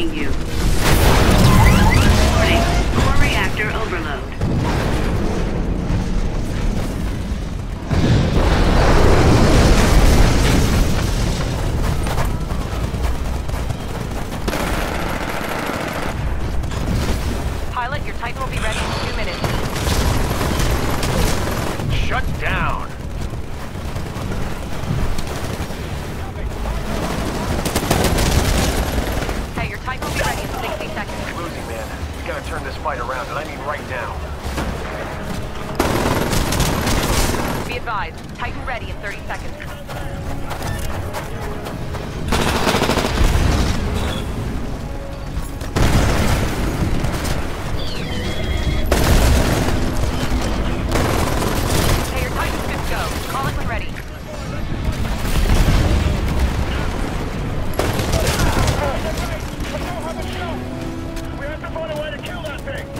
tracking you. Warning, core reactor overload. Pilot, your Titan will be ready in two minutes. Shut down. Hey, your Titan will be ready in 60 seconds. Losing, man. We gotta turn this fight around, and I mean right now. Be advised, Titan ready in 30 seconds. Way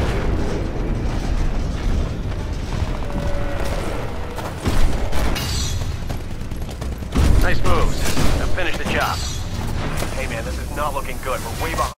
Nice moves. Now finish the job. Hey man, this is not looking good. We're way behind.